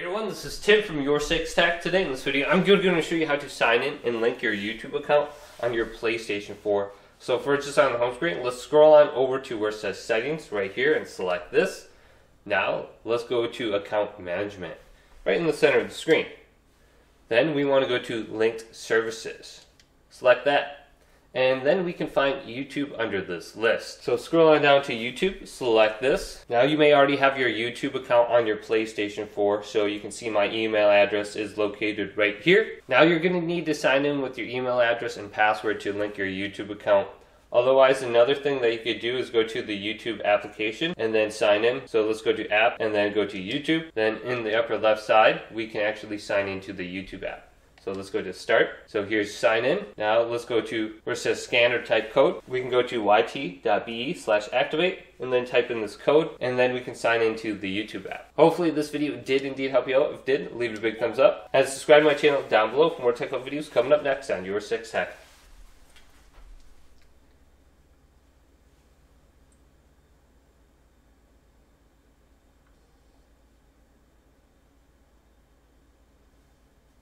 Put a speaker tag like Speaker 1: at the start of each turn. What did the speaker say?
Speaker 1: Hey everyone, this is Tim from Your Six Tech. Today in this video, I'm going to show you how to sign in and link your YouTube account on your PlayStation 4. So first, just on the home screen, let's scroll on over to where it says Settings right here and select this. Now, let's go to Account Management, right in the center of the screen. Then we want to go to Linked Services. Select that. And then we can find YouTube under this list. So scroll on down to YouTube, select this. Now you may already have your YouTube account on your PlayStation 4, so you can see my email address is located right here. Now you're going to need to sign in with your email address and password to link your YouTube account. Otherwise, another thing that you could do is go to the YouTube application and then sign in. So let's go to app and then go to YouTube. Then in the upper left side, we can actually sign into the YouTube app. So let's go to start. So here's sign in. Now let's go to where it says scan or type code. We can go to yt.be slash activate and then type in this code and then we can sign into the YouTube app. Hopefully this video did indeed help you out. If did, leave it a big thumbs up. And subscribe to my channel down below for more technical videos coming up next on Your Six Tech.